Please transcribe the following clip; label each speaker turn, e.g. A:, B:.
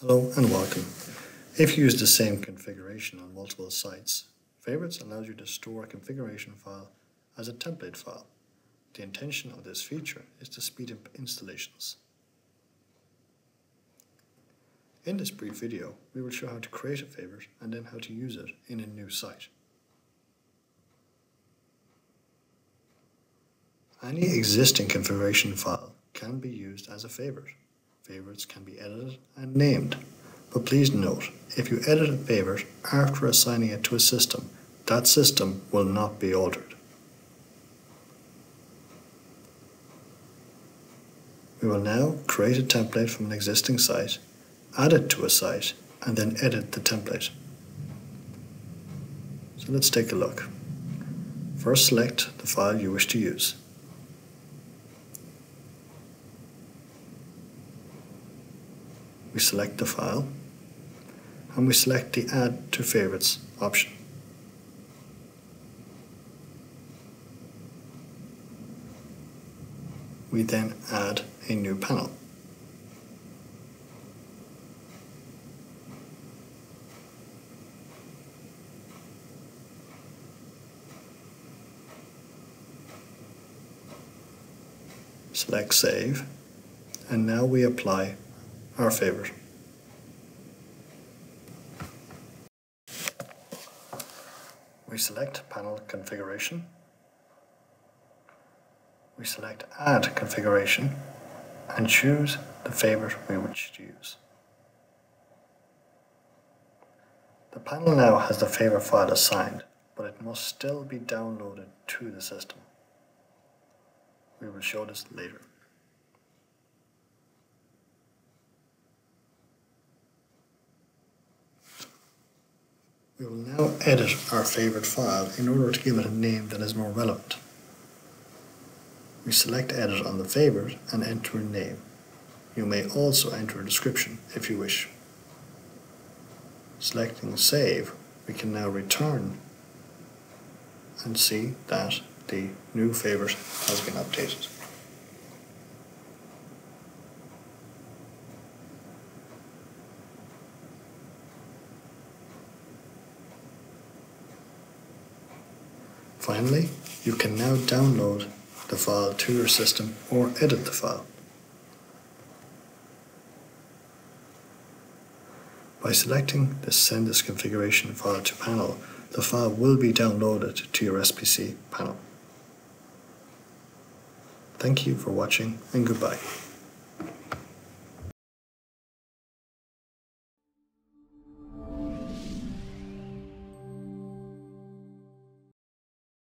A: Hello and welcome. If you use the same configuration on multiple sites, Favorites allows you to store a configuration file as a template file. The intention of this feature is to speed up installations. In this brief video, we will show how to create a favorite and then how to use it in a new site. Any existing configuration file can be used as a favorite. Favorites can be edited and named. But please note, if you edit a favorite after assigning it to a system, that system will not be altered. We will now create a template from an existing site, add it to a site, and then edit the template. So let's take a look. First select the file you wish to use. We select the file and we select the Add to Favorites option. We then add a new panel. Select Save, and now we apply our favorite. We select panel configuration. We select add configuration and choose the favorite we wish to use. The panel now has the favorite file assigned, but it must still be downloaded to the system. We will show this later. We will now edit our favorite file in order to give it a name that is more relevant. We select Edit on the favorite and enter a name. You may also enter a description if you wish. Selecting Save, we can now return and see that the new favorite has been updated. Finally, you can now download the file to your system or edit the file. By selecting the Send this configuration file to panel, the file will be downloaded to your SPC panel. Thank you for watching and goodbye.